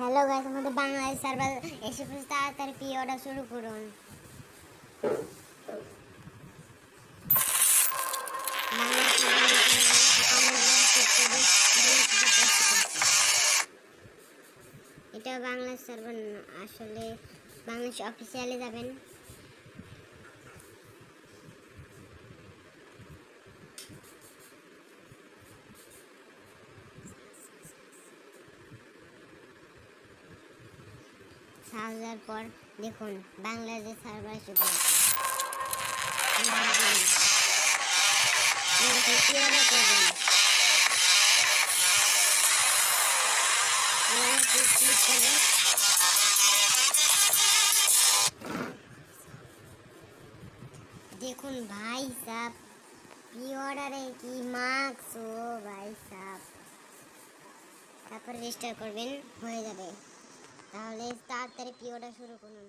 Hello guys, আমাদের Bangladesh server এসে পড়েছে তাড়াতাড়ি পি অর্ডার শুরু করুন। এটা বাংলা সার্ভার আসলে বাংলাদেশ অফিসিয়ালে যাবেন। সাজার পর দেখুন, বাংলাদেশ সার্ভার করবেন। দেখুন ভাই সাপ প্রি অর্ডারে কি মার্কস ও ভাই সাপ তারপর রেজিস্টার করবেন, হয়ে যাবে তাহলে তাড়াতাড়ি পিওটা শুরু করুন।